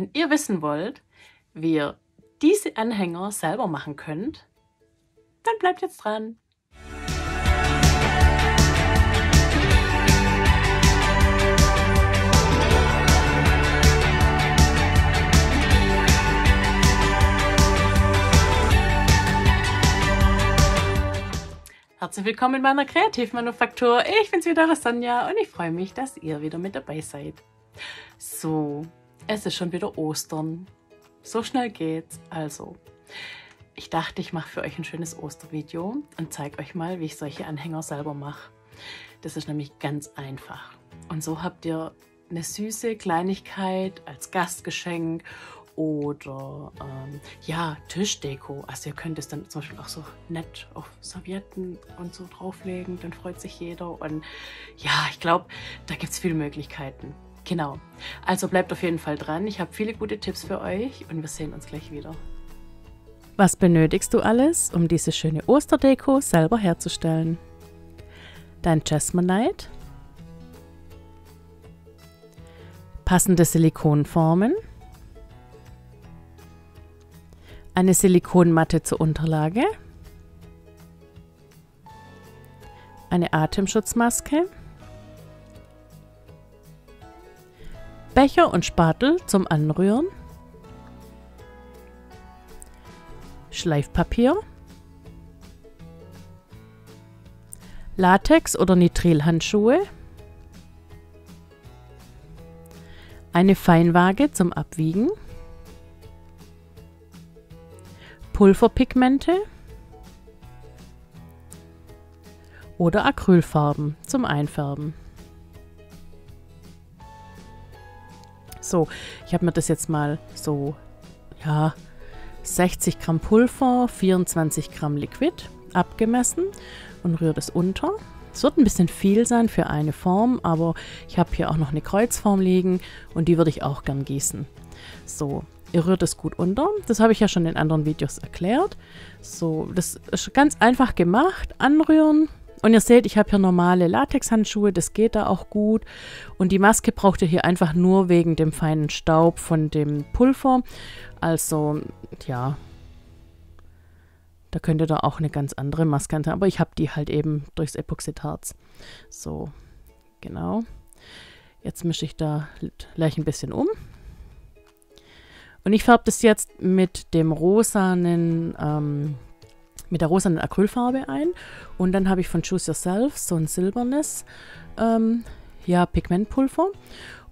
Wenn ihr wissen wollt, wie ihr diese Anhänger selber machen könnt, dann bleibt jetzt dran. Herzlich willkommen in meiner Kreativmanufaktur. Ich bin's wieder, Sonja, und ich freue mich, dass ihr wieder mit dabei seid. So, es ist schon wieder Ostern. So schnell geht's. Also, ich dachte, ich mache für euch ein schönes Ostervideo und zeige euch mal, wie ich solche Anhänger selber mache. Das ist nämlich ganz einfach. Und so habt ihr eine süße Kleinigkeit als Gastgeschenk oder ähm, ja, Tischdeko. Also ihr könnt es dann zum Beispiel auch so nett auf Servietten und so drauflegen, dann freut sich jeder. Und ja, ich glaube, da gibt es viele Möglichkeiten. Genau. Also bleibt auf jeden Fall dran. Ich habe viele gute Tipps für euch und wir sehen uns gleich wieder. Was benötigst du alles, um diese schöne Osterdeko selber herzustellen? Dein Jasmonite, passende Silikonformen, eine Silikonmatte zur Unterlage, eine Atemschutzmaske, Becher und Spatel zum Anrühren, Schleifpapier, Latex- oder Nitrilhandschuhe, eine Feinwaage zum Abwiegen, Pulverpigmente. Oder Acrylfarben zum Einfärben. So, ich habe mir das jetzt mal so, ja, 60 Gramm Pulver, 24 Gramm Liquid abgemessen und rühre das unter. Es wird ein bisschen viel sein für eine Form, aber ich habe hier auch noch eine Kreuzform liegen und die würde ich auch gern gießen. So, Ihr rührt es gut unter. Das habe ich ja schon in anderen Videos erklärt. So, das ist ganz einfach gemacht. Anrühren. Und ihr seht, ich habe hier normale Latexhandschuhe, das geht da auch gut. Und die Maske braucht ihr hier einfach nur wegen dem feinen Staub von dem Pulver. Also, ja, da könnt ihr da auch eine ganz andere Maske haben. Aber ich habe die halt eben durchs Epoxidharz. So, genau. Jetzt mische ich da gleich ein bisschen um. Und ich färbe das jetzt mit dem rosanen, ähm, mit der rosanen Acrylfarbe ein. Und dann habe ich von Choose Yourself so ein silbernes ähm, ja, Pigmentpulver.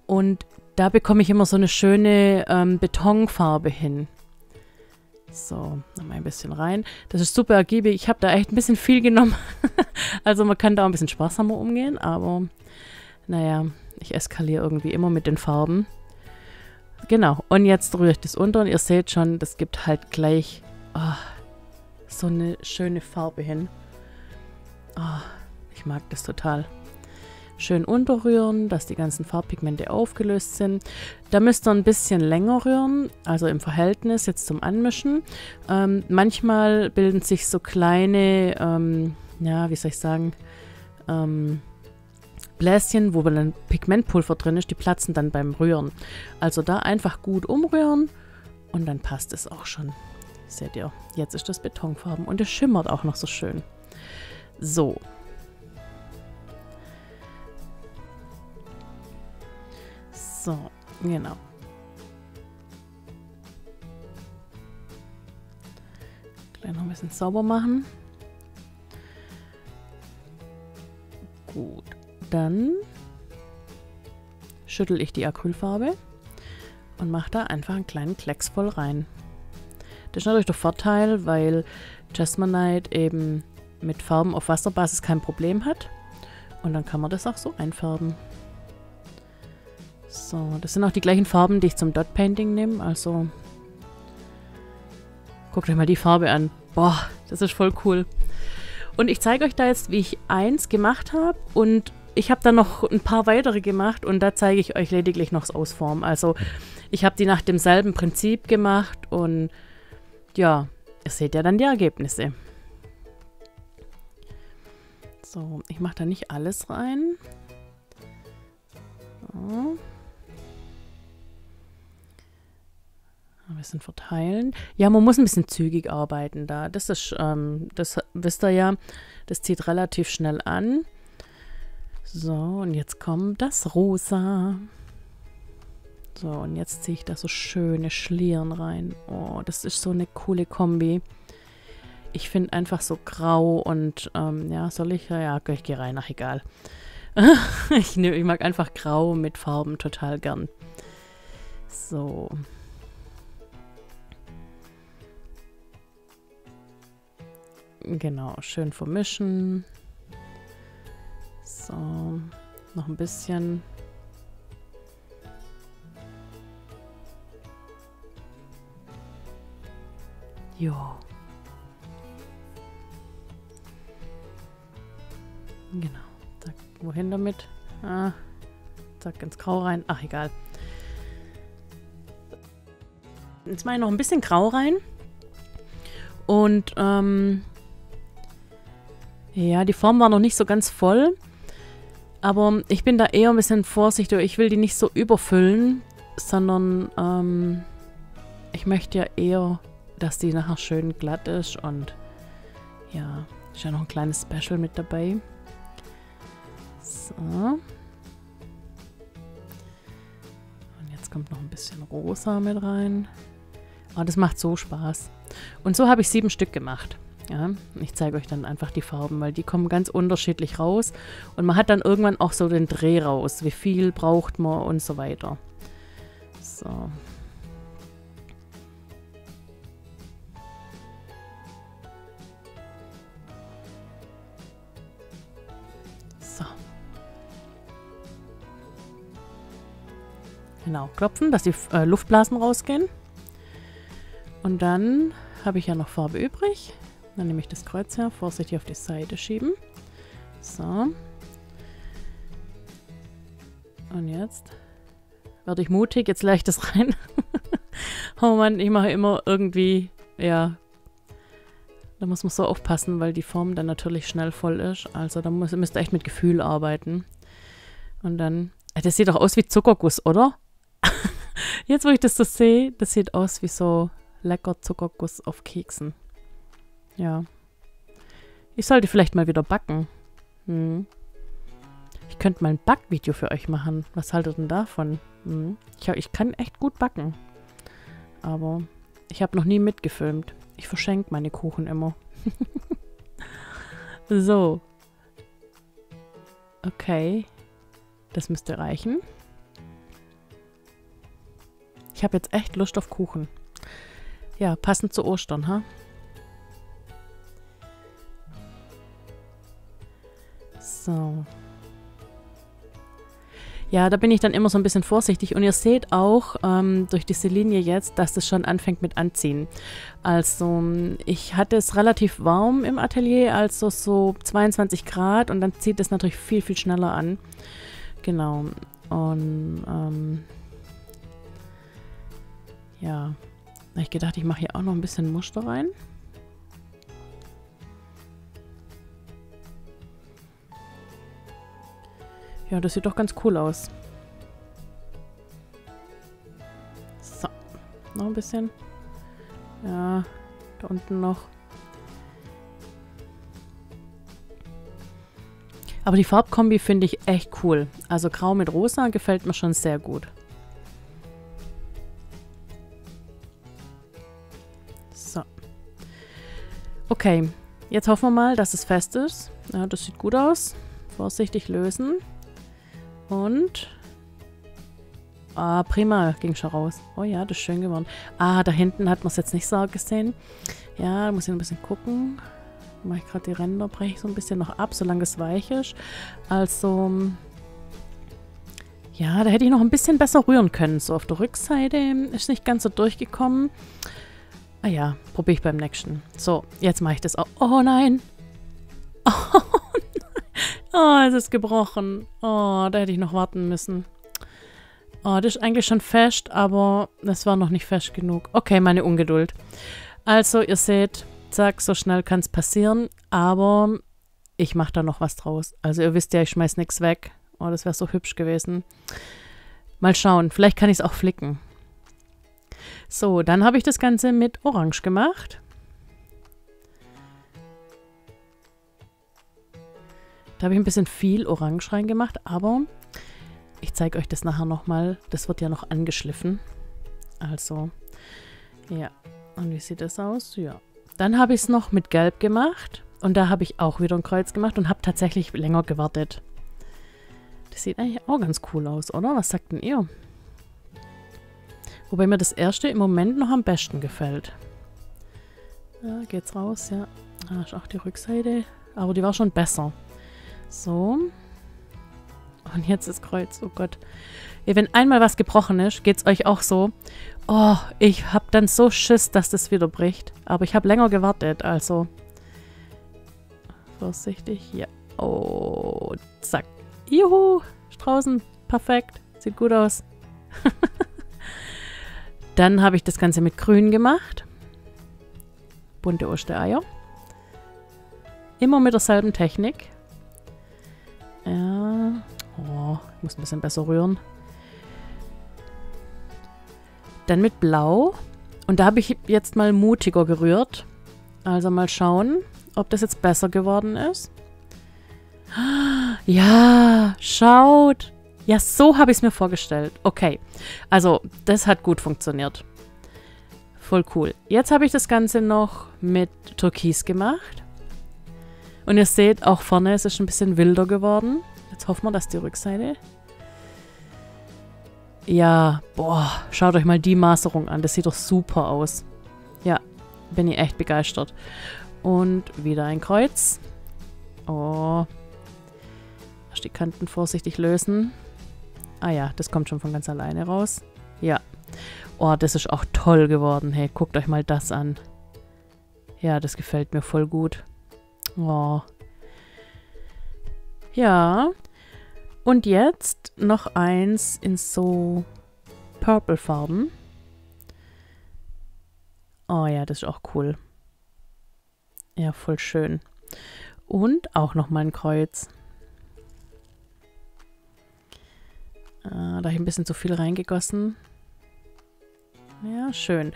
Und da bekomme ich immer so eine schöne ähm, Betonfarbe hin. So, nochmal ein bisschen rein. Das ist super ergiebig. Ich habe da echt ein bisschen viel genommen. also man kann da auch ein bisschen sparsamer umgehen, aber naja, ich eskaliere irgendwie immer mit den Farben. Genau, und jetzt rühre ich das unter und ihr seht schon, das gibt halt gleich oh, so eine schöne Farbe hin. Oh, ich mag das total. Schön unterrühren, dass die ganzen Farbpigmente aufgelöst sind. Da müsst ihr ein bisschen länger rühren, also im Verhältnis jetzt zum Anmischen. Ähm, manchmal bilden sich so kleine, ähm, ja, wie soll ich sagen, ähm, Bläschen, wo dann Pigmentpulver drin ist, die platzen dann beim Rühren. Also da einfach gut umrühren und dann passt es auch schon. Seht ihr, jetzt ist das Betonfarben und es schimmert auch noch so schön. So. So, genau. Gleich noch ein bisschen sauber machen. Gut. Dann schüttel ich die Acrylfarbe und mache da einfach einen kleinen Klecks voll rein. Das ist natürlich der Vorteil, weil Jasmonite eben mit Farben auf Wasserbasis kein Problem hat. Und dann kann man das auch so einfärben. So, das sind auch die gleichen Farben, die ich zum Dot Painting nehme. Also guckt euch mal die Farbe an. Boah, das ist voll cool. Und ich zeige euch da jetzt, wie ich eins gemacht habe und ich habe dann noch ein paar weitere gemacht und da zeige ich euch lediglich noch das Ausformen. Also ich habe die nach demselben Prinzip gemacht und ja, ihr seht ja dann die Ergebnisse. So, ich mache da nicht alles rein. So. Ein bisschen verteilen. Ja, man muss ein bisschen zügig arbeiten da. Das ist, ähm, das wisst ihr ja, das zieht relativ schnell an. So, und jetzt kommt das Rosa. So, und jetzt ziehe ich da so schöne Schlieren rein. Oh, das ist so eine coole Kombi. Ich finde einfach so grau und, ähm, ja, soll ich? Ja, ich gehe rein, ach egal. ich, nehm, ich mag einfach grau mit Farben total gern. So. Genau, schön vermischen. So, noch ein bisschen. Jo. Genau. Zack, wohin damit? Ah, zack, ins Grau rein. Ach, egal. Jetzt mache ich noch ein bisschen Grau rein. Und, ähm, ja, die Form war noch nicht so ganz voll. Aber ich bin da eher ein bisschen vorsichtig. Ich will die nicht so überfüllen, sondern ähm, ich möchte ja eher, dass die nachher schön glatt ist. Und ja, ist ja noch ein kleines Special mit dabei. So. Und jetzt kommt noch ein bisschen rosa mit rein. Oh, das macht so Spaß. Und so habe ich sieben Stück gemacht. Ja, ich zeige euch dann einfach die Farben, weil die kommen ganz unterschiedlich raus. Und man hat dann irgendwann auch so den Dreh raus. Wie viel braucht man und so weiter. So. So. Genau, klopfen, dass die äh, Luftblasen rausgehen. Und dann habe ich ja noch Farbe übrig. Dann nehme ich das Kreuz her, vorsichtig auf die Seite schieben. So. Und jetzt werde ich mutig, jetzt leicht das rein. oh Mann, ich mache immer irgendwie, ja, da muss man so aufpassen, weil die Form dann natürlich schnell voll ist. Also da muss, müsst ihr echt mit Gefühl arbeiten. Und dann, äh, das sieht doch aus wie Zuckerguss, oder? Jetzt, wo ich das so sehe, das sieht aus wie so lecker Zuckerguss auf Keksen. Ja. Ich sollte vielleicht mal wieder backen. Hm. Ich könnte mal ein Backvideo für euch machen. Was haltet ihr denn davon? Hm. Ich, ich kann echt gut backen. Aber ich habe noch nie mitgefilmt. Ich verschenke meine Kuchen immer. so. Okay. Das müsste reichen. Ich habe jetzt echt Lust auf Kuchen. Ja, passend zu Ostern, ha? So. Ja, da bin ich dann immer so ein bisschen vorsichtig. Und ihr seht auch ähm, durch diese Linie jetzt, dass das schon anfängt mit Anziehen. Also ich hatte es relativ warm im Atelier, also so 22 Grad. Und dann zieht es natürlich viel, viel schneller an. Genau. Und ähm, ja, da ich gedacht, ich mache hier auch noch ein bisschen Muster rein. Ja, das sieht doch ganz cool aus. So. Noch ein bisschen. Ja, da unten noch. Aber die Farbkombi finde ich echt cool. Also grau mit rosa gefällt mir schon sehr gut. Okay, jetzt hoffen wir mal, dass es fest ist. Ja, das sieht gut aus. Vorsichtig lösen. Und... Ah, prima, ging schon raus. Oh ja, das ist schön geworden. Ah, da hinten hat man es jetzt nicht so gesehen. Ja, da muss ich ein bisschen gucken. Mache ich gerade die Ränder, breche ich so ein bisschen noch ab, solange es weich ist. Also, ja, da hätte ich noch ein bisschen besser rühren können. So auf der Rückseite ist nicht ganz so durchgekommen. Ah ja, probiere ich beim nächsten. So, jetzt mache ich das auch. Oh nein. Oh Oh, es ist gebrochen. Oh, da hätte ich noch warten müssen. Oh, das ist eigentlich schon fest, aber das war noch nicht fest genug. Okay, meine Ungeduld. Also, ihr seht, zack, so schnell kann es passieren, aber ich mache da noch was draus. Also, ihr wisst ja, ich schmeiß nichts weg. Oh, das wäre so hübsch gewesen. Mal schauen, vielleicht kann ich es auch flicken. So, dann habe ich das Ganze mit Orange gemacht. Da habe ich ein bisschen viel Orange reingemacht, aber ich zeige euch das nachher nochmal. Das wird ja noch angeschliffen. Also, ja. Und wie sieht das aus? Ja. Dann habe ich es noch mit Gelb gemacht. Und da habe ich auch wieder ein Kreuz gemacht und habe tatsächlich länger gewartet. Das sieht eigentlich auch ganz cool aus, oder? Was sagt denn ihr? Wobei mir das erste im Moment noch am besten gefällt. Ja, geht's raus, ja. Da ist auch die Rückseite. Aber die war schon besser. So. Und jetzt das Kreuz. Oh Gott. Wenn einmal was gebrochen ist, geht's euch auch so. Oh, ich hab dann so Schiss, dass das wieder bricht. Aber ich habe länger gewartet, also. Vorsichtig. Ja. Oh, zack. Juhu. Straußen. Perfekt. Sieht gut aus. Dann habe ich das Ganze mit Grün gemacht. Bunte Ostereier. Immer mit derselben Technik. Ja. Oh, ich muss ein bisschen besser rühren. Dann mit Blau. Und da habe ich jetzt mal mutiger gerührt. Also mal schauen, ob das jetzt besser geworden ist. Ja, schaut. Ja, so habe ich es mir vorgestellt. Okay, also das hat gut funktioniert. Voll cool. Jetzt habe ich das Ganze noch mit Türkis gemacht. Und ihr seht, auch vorne ist es ein bisschen wilder geworden. Jetzt hoffen wir, dass die Rückseite... Ja, boah, schaut euch mal die Maserung an. Das sieht doch super aus. Ja, bin ich echt begeistert. Und wieder ein Kreuz. Oh. Erst die Kanten vorsichtig lösen. Ah ja, das kommt schon von ganz alleine raus. Ja. Oh, das ist auch toll geworden. Hey, guckt euch mal das an. Ja, das gefällt mir voll gut. Oh. Ja. Und jetzt noch eins in so Purple-Farben. Oh ja, das ist auch cool. Ja, voll schön. Und auch noch mal ein Kreuz. Äh, da habe ich ein bisschen zu viel reingegossen. Ja, schön.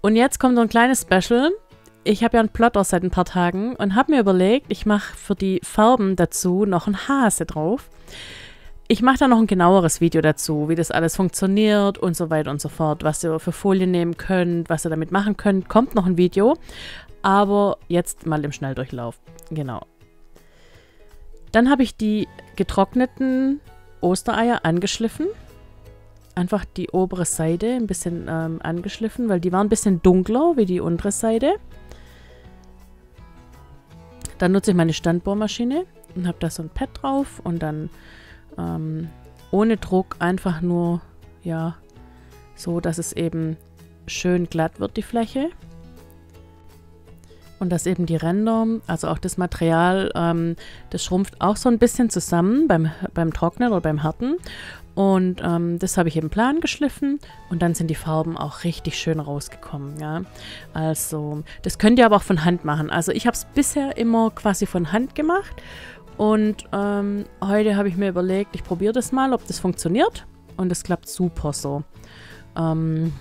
Und jetzt kommt so ein kleines Special. Ich habe ja einen Plotter seit ein paar Tagen und habe mir überlegt, ich mache für die Farben dazu noch einen Hase drauf. Ich mache da noch ein genaueres Video dazu, wie das alles funktioniert und so weiter und so fort, was ihr für Folien nehmen könnt, was ihr damit machen könnt. Kommt noch ein Video, aber jetzt mal im Schnelldurchlauf. Genau. Dann habe ich die getrockneten Ostereier angeschliffen. Einfach die obere Seite ein bisschen ähm, angeschliffen, weil die waren ein bisschen dunkler wie die untere Seite. Dann nutze ich meine Standbohrmaschine und habe da so ein Pad drauf und dann ähm, ohne Druck einfach nur, ja, so, dass es eben schön glatt wird, die Fläche. Und dass eben die Ränder, also auch das Material, ähm, das schrumpft auch so ein bisschen zusammen beim, beim Trocknen oder beim Härten. Und ähm, das habe ich eben plan geschliffen und dann sind die Farben auch richtig schön rausgekommen. Ja? Also das könnt ihr aber auch von Hand machen. Also ich habe es bisher immer quasi von Hand gemacht und ähm, heute habe ich mir überlegt, ich probiere das mal, ob das funktioniert und es klappt super so. Ähm,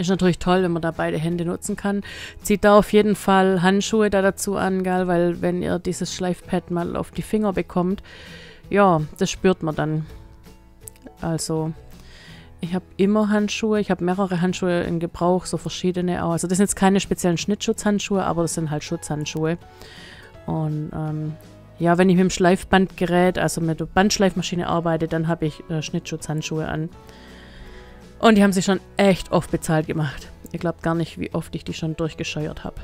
ist natürlich toll, wenn man da beide Hände nutzen kann. Zieht da auf jeden Fall Handschuhe da dazu an, gell? weil wenn ihr dieses Schleifpad mal auf die Finger bekommt, ja, das spürt man dann. Also, ich habe immer Handschuhe. Ich habe mehrere Handschuhe in Gebrauch, so verschiedene auch. Also das sind jetzt keine speziellen Schnittschutzhandschuhe, aber das sind halt Schutzhandschuhe. Und ähm, ja, wenn ich mit dem Schleifbandgerät, also mit der Bandschleifmaschine arbeite, dann habe ich äh, Schnittschutzhandschuhe an. Und die haben sich schon echt oft bezahlt gemacht. Ihr glaubt gar nicht, wie oft ich die schon durchgescheuert habe.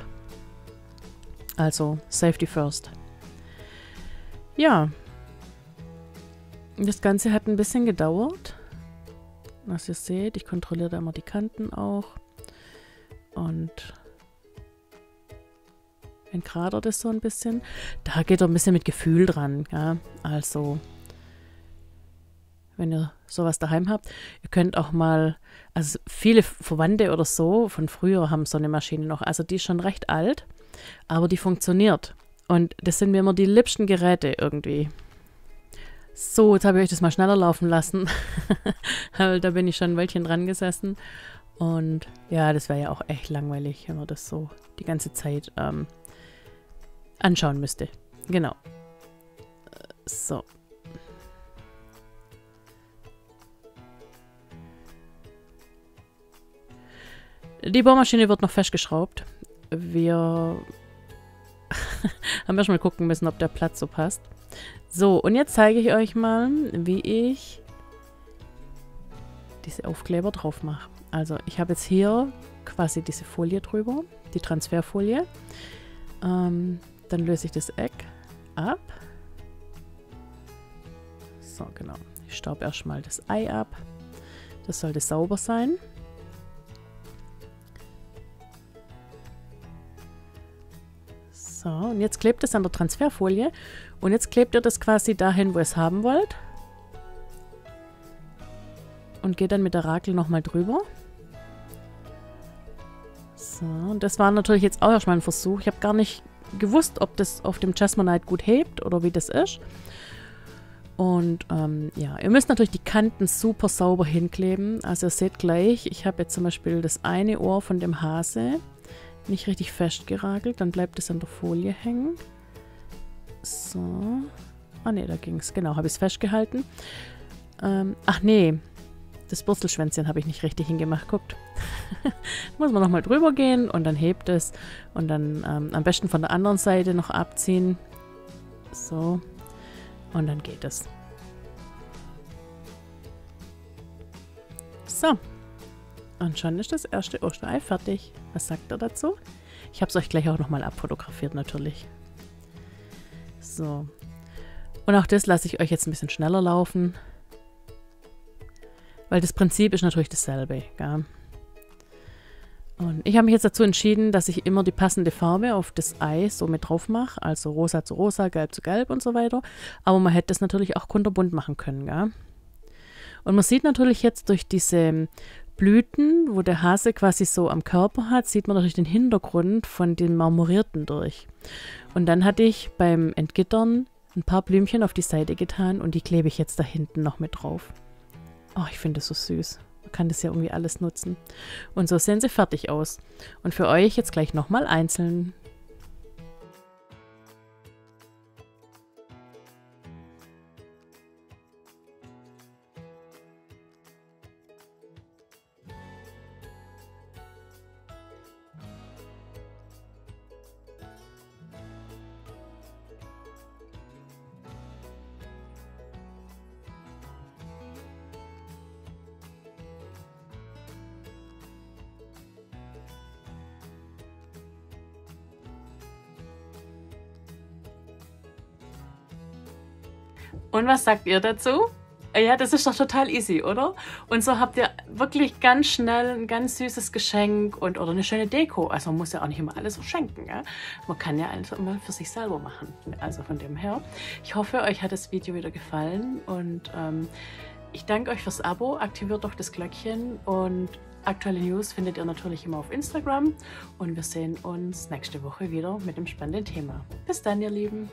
Also, Safety first. Ja. Das Ganze hat ein bisschen gedauert. Was ihr seht, ich kontrolliere da immer die Kanten auch. Und entkradert es so ein bisschen. Da geht er ein bisschen mit Gefühl dran. Ja? Also, wenn ihr sowas daheim habt. Ihr könnt auch mal, also viele Verwandte oder so von früher haben so eine Maschine noch. Also die ist schon recht alt, aber die funktioniert. Und das sind mir immer die liebsten Geräte irgendwie. So, jetzt habe ich euch das mal schneller laufen lassen. da bin ich schon ein Weilchen dran gesessen. Und ja, das wäre ja auch echt langweilig, wenn man das so die ganze Zeit ähm, anschauen müsste. Genau. So. Die Bohrmaschine wird noch festgeschraubt. Wir haben erstmal gucken müssen, ob der Platz so passt. So, und jetzt zeige ich euch mal, wie ich diese Aufkleber drauf mache. Also ich habe jetzt hier quasi diese Folie drüber, die Transferfolie. Ähm, dann löse ich das Eck ab. So, genau. Ich staub erstmal das Ei ab. Das sollte sauber sein. So, und jetzt klebt es an der Transferfolie. Und jetzt klebt ihr das quasi dahin, wo ihr es haben wollt. Und geht dann mit der Rakel nochmal drüber. So, und das war natürlich jetzt auch erstmal ein Versuch. Ich habe gar nicht gewusst, ob das auf dem Jasmonite gut hebt oder wie das ist. Und ähm, ja, ihr müsst natürlich die Kanten super sauber hinkleben. Also ihr seht gleich, ich habe jetzt zum Beispiel das eine Ohr von dem Hase nicht richtig festgeragelt. Dann bleibt es an der Folie hängen. So. Ah ne, da ging es. Genau, habe ich es festgehalten. Ähm, ach nee, das Burstelschwänzchen habe ich nicht richtig hingemacht. Guckt. muss man nochmal drüber gehen und dann hebt es. Und dann ähm, am besten von der anderen Seite noch abziehen. So. Und dann geht es. So. Und schon ist das erste Osterei fertig. Was sagt er dazu? Ich habe es euch gleich auch nochmal abfotografiert natürlich. So. Und auch das lasse ich euch jetzt ein bisschen schneller laufen. Weil das Prinzip ist natürlich dasselbe. Gell? Und ich habe mich jetzt dazu entschieden, dass ich immer die passende Farbe auf das Ei so mit drauf mache. Also rosa zu rosa, gelb zu gelb und so weiter. Aber man hätte das natürlich auch kunterbunt machen können. Gell? Und man sieht natürlich jetzt durch diese Blüten, wo der Hase quasi so am Körper hat, sieht man natürlich den Hintergrund von den Marmorierten durch. Und dann hatte ich beim Entgittern ein paar Blümchen auf die Seite getan und die klebe ich jetzt da hinten noch mit drauf. Oh, ich finde das so süß. Man kann das ja irgendwie alles nutzen. Und so sehen sie fertig aus. Und für euch jetzt gleich nochmal einzeln. Und was sagt ihr dazu? Ja, das ist doch total easy, oder? Und so habt ihr wirklich ganz schnell ein ganz süßes Geschenk und oder eine schöne Deko. Also man muss ja auch nicht immer alles verschenken. Ja? Man kann ja alles immer für sich selber machen. Also von dem her. Ich hoffe, euch hat das Video wieder gefallen und ähm, ich danke euch fürs Abo. Aktiviert doch das Glöckchen und aktuelle News findet ihr natürlich immer auf Instagram. Und wir sehen uns nächste Woche wieder mit einem spannenden Thema. Bis dann, ihr Lieben.